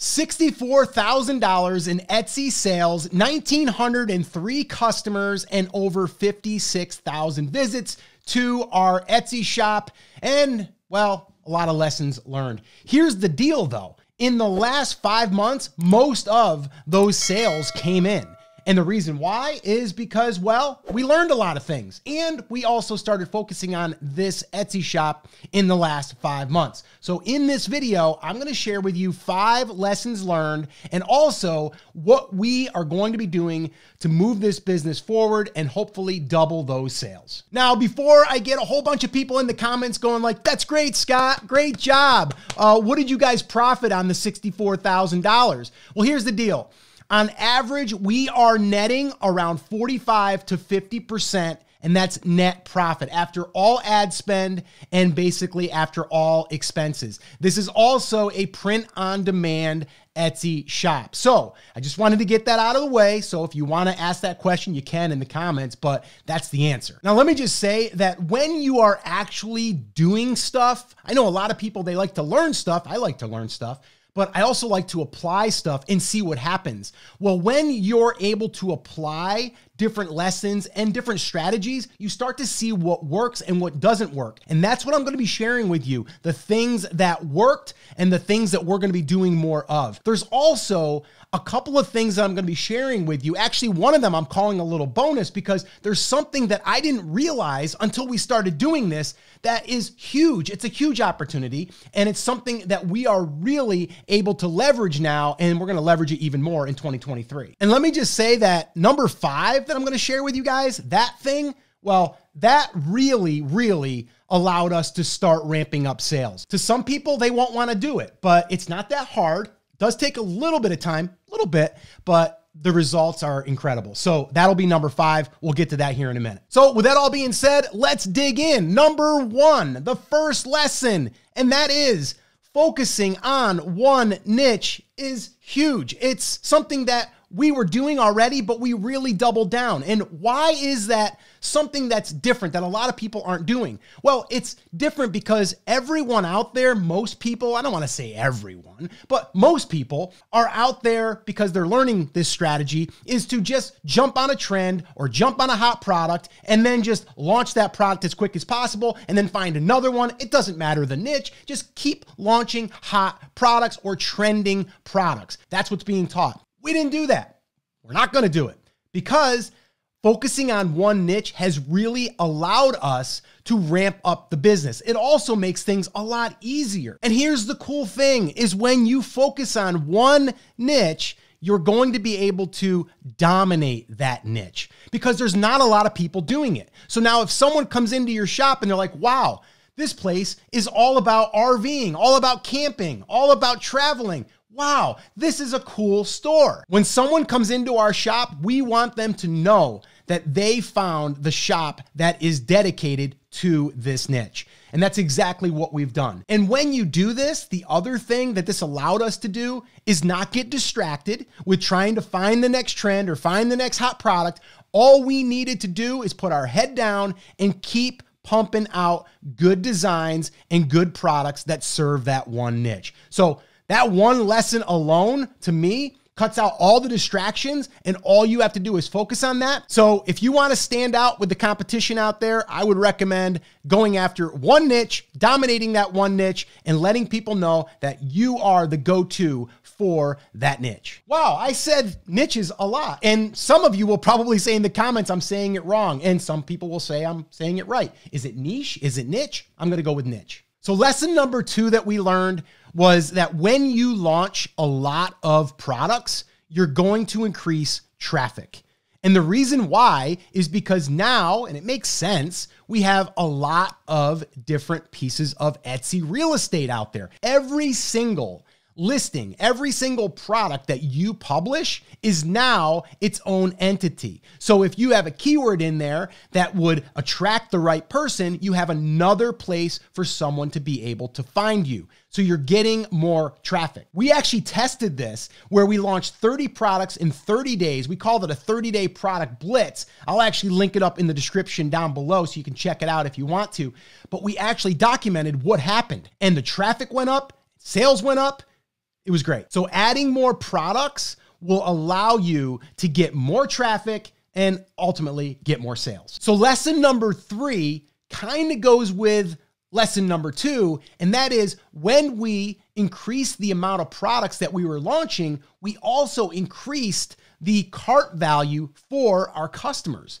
$64,000 in Etsy sales, 1,903 customers, and over 56,000 visits to our Etsy shop. And, well, a lot of lessons learned. Here's the deal though. In the last five months, most of those sales came in. And the reason why is because, well, we learned a lot of things. And we also started focusing on this Etsy shop in the last five months. So in this video, I'm going to share with you five lessons learned and also what we are going to be doing to move this business forward and hopefully double those sales. Now, before I get a whole bunch of people in the comments going like, that's great, Scott, great job. Uh, what did you guys profit on the $64,000? Well, here's the deal. On average, we are netting around 45 to 50%, and that's net profit after all ad spend and basically after all expenses. This is also a print on demand Etsy shop. So I just wanted to get that out of the way. So if you want to ask that question, you can in the comments, but that's the answer. Now, let me just say that when you are actually doing stuff, I know a lot of people, they like to learn stuff. I like to learn stuff but I also like to apply stuff and see what happens. Well, when you're able to apply different lessons and different strategies, you start to see what works and what doesn't work. And that's what I'm going to be sharing with you the things that worked and the things that we're going to be doing more of. There's also a couple of things that I'm going to be sharing with you. Actually, one of them I'm calling a little bonus because there's something that I didn't realize until we started doing this that is huge. It's a huge opportunity, and it's something that we are really able to leverage now, and we're going to leverage it even more in 2023. And let me just say that number five that I'm going to share with you guys, that thing, well, that really, really allowed us to start ramping up sales. To some people, they won't want to do it, but it's not that hard. It does take a little bit of time, a little bit, but the results are incredible. So that'll be number five. We'll get to that here in a minute. So, with that all being said, let's dig in. Number one, the first lesson, and that is focusing on one niche is huge. It's something that we were doing already, but we really doubled down. And why is that something that's different that a lot of people aren't doing? Well, it's different because everyone out there, most people, I don't want to say everyone, but most people are out there because they're learning this strategy is to just jump on a trend or jump on a hot product and then just launch that product as quick as possible and then find another one. It doesn't matter the niche, just keep launching hot products or trending products. That's what's being taught. We didn't do that. We're not going to do it because focusing on one niche has really allowed us to ramp up the business. It also makes things a lot easier. And here's the cool thing is when you focus on one niche, you're going to be able to dominate that niche because there's not a lot of people doing it. So now if someone comes into your shop and they're like, "Wow, this place is all about RVing, all about camping, all about traveling wow, this is a cool store. When someone comes into our shop, we want them to know that they found the shop that is dedicated to this niche. And that's exactly what we've done. And when you do this, the other thing that this allowed us to do is not get distracted with trying to find the next trend or find the next hot product. All we needed to do is put our head down and keep pumping out good designs and good products that serve that one niche. So that one lesson alone, to me, cuts out all the distractions and all you have to do is focus on that. So if you want to stand out with the competition out there, I would recommend going after one niche, dominating that one niche and letting people know that you are the go-to for that niche. Wow, I said niches a lot. And some of you will probably say in the comments I'm saying it wrong and some people will say I'm saying it right. Is it niche? Is it niche? I'm going to go with niche. So lesson number 2 that we learned was that when you launch a lot of products, you're going to increase traffic. And the reason why is because now, and it makes sense, we have a lot of different pieces of Etsy real estate out there. Every single listing, every single product that you publish is now its own entity. So if you have a keyword in there that would attract the right person, you have another place for someone to be able to find you. So you're getting more traffic. We actually tested this where we launched 30 products in 30 days. We called it a 30 day product blitz. I'll actually link it up in the description down below so you can check it out if you want to. But we actually documented what happened and the traffic went up, sales went up, It was great. So adding more products will allow you to get more traffic and ultimately get more sales. So lesson number three kind of goes with lesson number two, and that is when we increased the amount of products that we were launching, we also increased the cart value for our customers.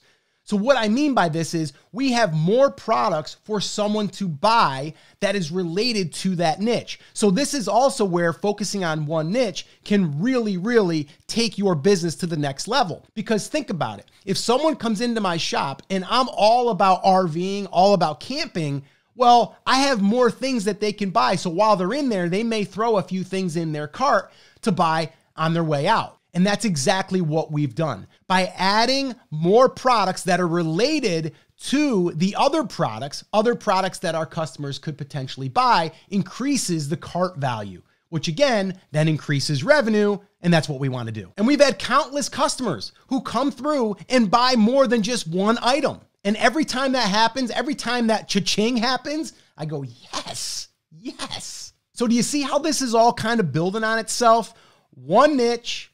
So, what I mean by this is we have more products for someone to buy that is related to that niche. So, this is also where focusing on one niche can really, really take your business to the next level. Because think about it if someone comes into my shop and I'm all about RVing, all about camping, well, I have more things that they can buy. So while they're in there, they may throw a few things in their cart to buy on their way out. And that's exactly what we've done. By adding more products that are related to the other products, other products that our customers could potentially buy, increases the cart value, which again then increases revenue. And that's what we want to do. And we've had countless customers who come through and buy more than just one item. And every time that happens, every time that cha-ching happens, I go, yes, yes. So do you see how this is all kind of building on itself? One niche,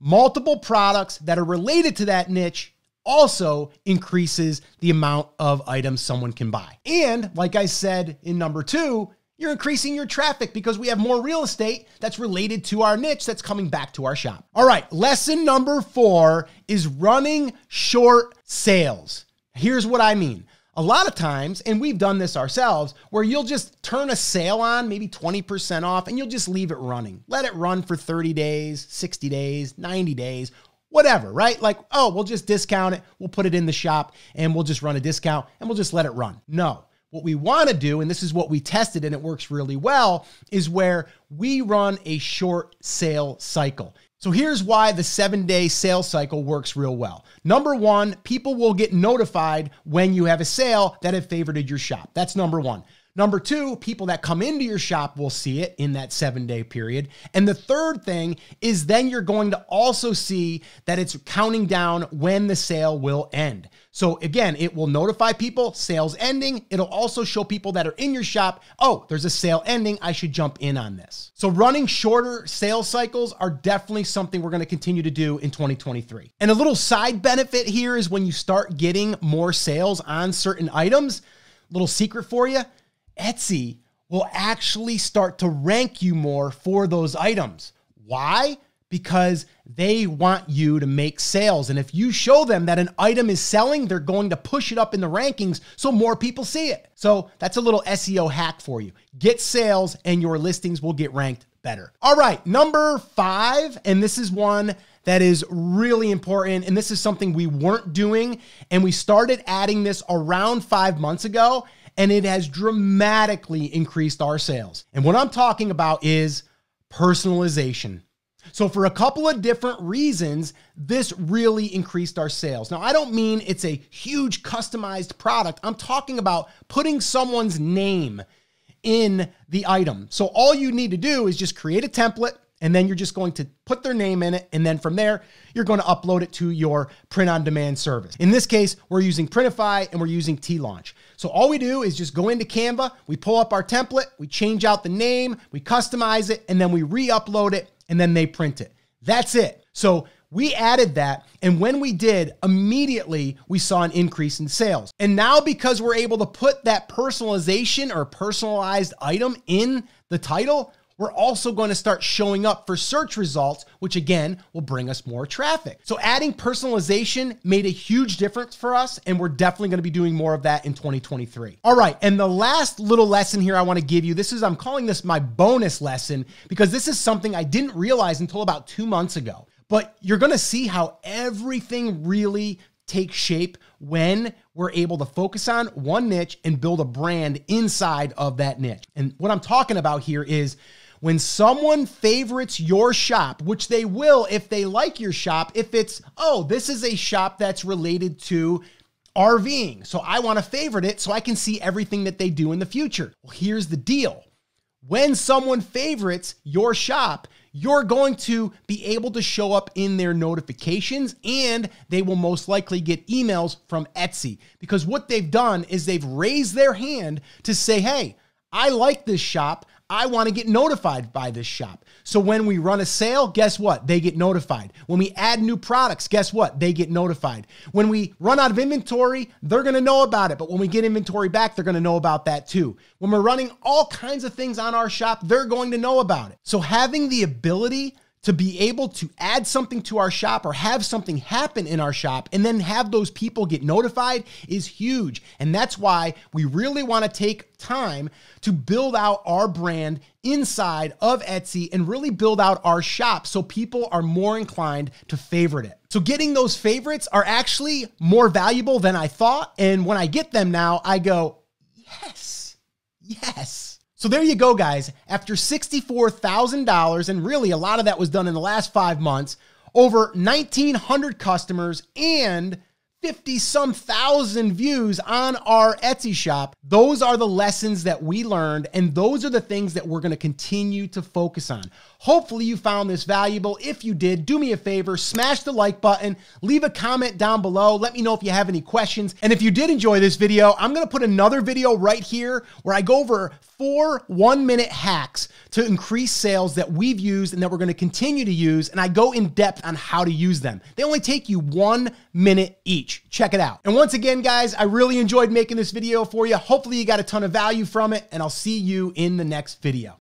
multiple products that are related to that niche also increases the amount of items someone can buy. And like I said in number two, you're increasing your traffic because we have more real estate that's related to our niche that's coming back to our shop. All right, lesson number four is running short sales. Here's what I mean. A lot of times, and we've done this ourselves, where you'll just turn a sale on, maybe 20% off, and you'll just leave it running. Let it run for 30 days, 60 days, 90 days, whatever, right? Like, oh, we'll just discount it, we'll put it in the shop, and we'll just run a discount and we'll just let it run. No. What we want to do, and this is what we tested and it works really well, is where we run a short sale cycle. So here's why the seven day sales cycle works real well. Number one, people will get notified when you have a sale that have favorited your shop. That's number one. Number two, people that come into your shop will see it in that seven day period. And the third thing is then you're going to also see that it's counting down when the sale will end. So again, it will notify people sales ending. It'll also show people that are in your shop, oh, there's a sale ending. I should jump in on this. So running shorter sales cycles are definitely something we're going to continue to do in 2023. And a little side benefit here is when you start getting more sales on certain items, little secret for you Etsy will actually start to rank you more for those items. Why? Because they want you to make sales. And if you show them that an item is selling, they're going to push it up in the rankings so more people see it. So that's a little SEO hack for you. Get sales and your listings will get ranked better. All right, number five, and this is one that is really important. And this is something we weren't doing. And we started adding this around five months ago and it has dramatically increased our sales. And what I'm talking about is personalization. So, for a couple of different reasons, this really increased our sales. Now, I don't mean it's a huge customized product. I'm talking about putting someone's name in the item. So, all you need to do is just create a template and then you're just going to put their name in it. And then from there, you're going to upload it to your print on demand service. In this case, we're using Printify and we're using Teelaunch. So all we do is just go into Canva, we pull up our template, we change out the name, we customize it, and then we re upload it, and then they print it. That's it. So we added that. And when we did, immediately we saw an increase in sales. And now, because we're able to put that personalization or personalized item in the title, we're also going to start showing up for search results, which again will bring us more traffic. So adding personalization made a huge difference for us, and we're definitely going to be doing more of that in 2023. All right, and the last little lesson here I want to give you this is, I'm calling this my bonus lesson because this is something I didn't realize until about two months ago. But you're going to see how everything really takes shape when we're able to focus on one niche and build a brand inside of that niche. And what I'm talking about here is when someone favorites your shop, which they will if they like your shop, if it's, oh, this is a shop that's related to RVing. So I want to favorite it so I can see everything that they do in the future. Well, here's the deal. When someone favorites your shop, you're going to be able to show up in their notifications and they will most likely get emails from Etsy because what they've done is they've raised their hand to say, hey, I like this shop. I want to get notified by this shop. So when we run a sale, guess what? They get notified. When we add new products, guess what? They get notified. When we run out of inventory, they're going to know about it. But when we get inventory back, they're going to know about that too. When we're running all kinds of things on our shop, they're going to know about it. So having the ability to be able to add something to our shop or have something happen in our shop and then have those people get notified is huge. And that's why we really want to take time to build out our brand inside of Etsy and really build out our shop so people are more inclined to favorite it. So getting those favorites are actually more valuable than I thought. And when I get them now, I go, yes, yes. So there you go, guys. After $64,000, and really a lot of that was done in the last five months, over 1,900 customers and 50 some thousand views on our Etsy shop. Those are the lessons that we learned, and those are the things that we're going to continue to focus on. Hopefully, you found this valuable. If you did, do me a favor, smash the like button, leave a comment down below. Let me know if you have any questions. And if you did enjoy this video, I'm to put another video right here where I go over four one minute hacks to increase sales that we've used and that we're to continue to use. And I go in depth on how to use them. They only take you one minute each. Check it out. And once again, guys, I really enjoyed making this video for you. Hopefully, you got a ton of value from it, and I'll see you in the next video.